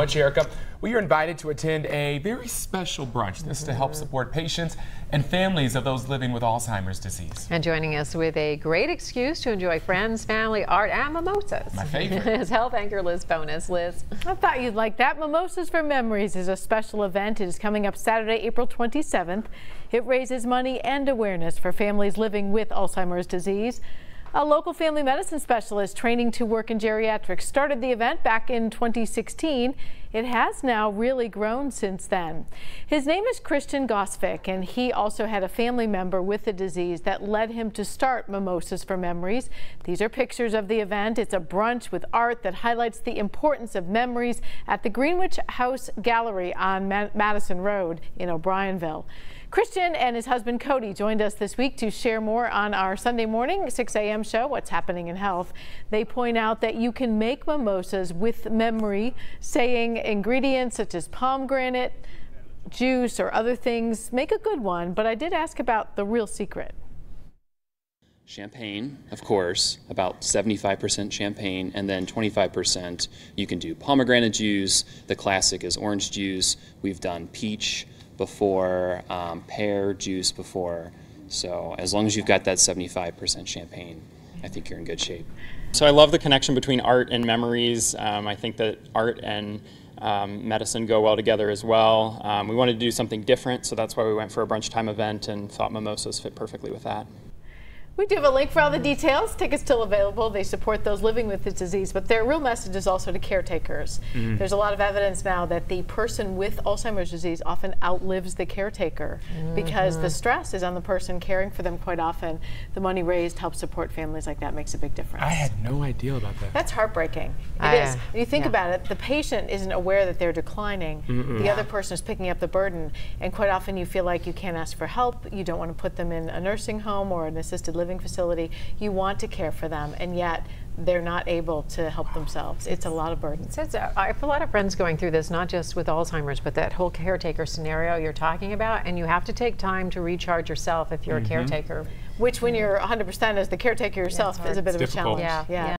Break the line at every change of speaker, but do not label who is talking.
much, Erica. We are invited to attend a very special brunch. This to help mm-hmm. support patients and families of those living with Alzheimer's disease.
And joining us with a great excuse to enjoy friends, family, art, and mimosas.
My favorite.
is health anchor Liz Bonis. Liz.
I thought you'd like that. Mimosas for Memories is a special event. It is coming up Saturday, April 27th. It raises money and awareness for families living with Alzheimer's disease. A local family medicine specialist training to work in geriatrics started the event back in 2016. It has now really grown since then. His name is Christian Gausvik, and he also had a family member with the disease that led him to start Mimosas for Memories. These are pictures of the event. It's a brunch with art that highlights the importance of memories at the Greenwich House Gallery on Madison Road in O'Bryonville. Christian and his husband Cody joined us this week to share more on our Sunday morning 6 a.m. show, What's Happening in Health. They point out that you can make mimosas with memory, saying ingredients such as pomegranate, juice, or other things make a good one. But I did ask about the real secret.
Champagne, of course, about 75% champagne, and then 25% you can do pomegranate juice. The classic is orange juice. We've done peach before, um, pear juice before. So as long as you've got that 75% champagne, I think you're in good shape.
So I love the connection between art and memories. Um, I think that art and um, medicine go well together as well. Um, we wanted to do something different, so that's why we went for a brunch time event and thought mimosas fit perfectly with that.
We do have a link for all the details. Tickets still available. They support those living with the disease, but their real message is also to caretakers. Mm -hmm. There's a lot of evidence now that the person with Alzheimer's disease often outlives the caretaker mm -hmm. because the stress is on the person caring for them quite often. The money raised helps support families like that makes a big difference.
I had no idea about that.
That's heartbreaking. It is. When you think yeah. about it, the patient isn't aware that they're declining. Mm -mm. The other person is picking up the burden, and quite often you feel like you can't ask for help. You don't want to put them in a nursing home or an assisted living living facility, you want to care for them, and yet they're not able to help themselves. It's a lot of burden.
So uh, I have a lot of friends going through this, not just with Alzheimer's, but that whole caretaker scenario you're talking about, and you have to take time to recharge yourself if you're mm -hmm. a mm-hmm. caretaker.
Which, when you're 100% as the caretaker yourself, yeah, is a bit
it's
of difficult. a challenge.
Yeah. yeah. yeah.